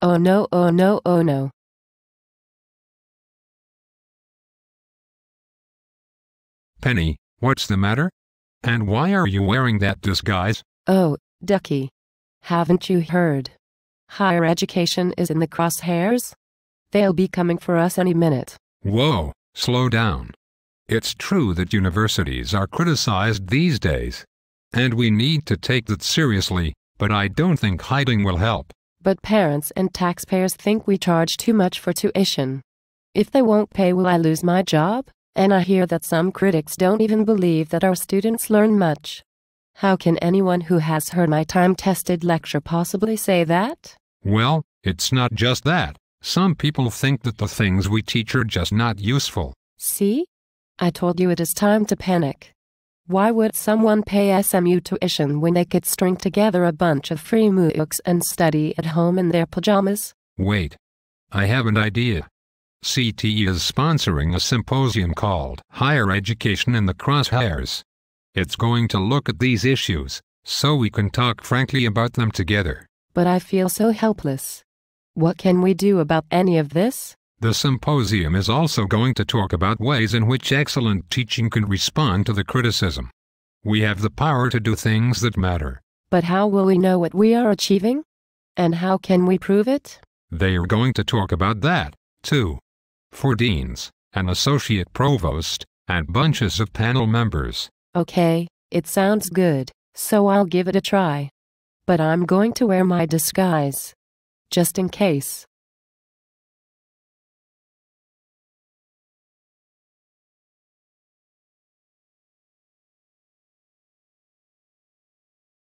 Oh no, oh no, oh no. Penny, what's the matter? And why are you wearing that disguise? Oh, Ducky. Haven't you heard? Higher education is in the crosshairs? They'll be coming for us any minute. Whoa, slow down. It's true that universities are criticized these days. And we need to take that seriously, but I don't think hiding will help. But parents and taxpayers think we charge too much for tuition. If they won't pay, will I lose my job? And I hear that some critics don't even believe that our students learn much. How can anyone who has heard my time tested lecture possibly say that? Well, it's not just that. Some people think that the things we teach are just not useful. See? I told you it is time to panic. Why would someone pay SMU tuition when they could string together a bunch of free MOOCs and study at home in their pajamas? Wait. I have an idea. CTE is sponsoring a symposium called Higher Education in the Crosshairs. It's going to look at these issues, so we can talk frankly about them together. But I feel so helpless. What can we do about any of this? The symposium is also going to talk about ways in which excellent teaching can respond to the criticism. We have the power to do things that matter. But how will we know what we are achieving? And how can we prove it? They are going to talk about that, too. Four deans, an associate provost, and bunches of panel members. Okay, it sounds good, so I'll give it a try. But I'm going to wear my disguise. Just in case.